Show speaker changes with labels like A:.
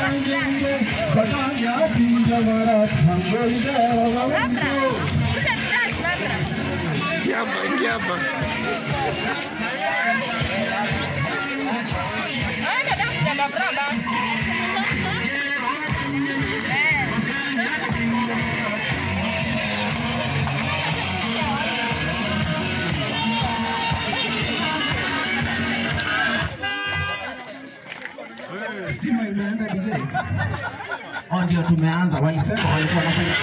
A: Wanjenge Kadanya sinja wara Tango idero wanjenge
B: Kiapa, kiapa.
A: Stima ndio tumeanza. Walisema walikuwa wanafanya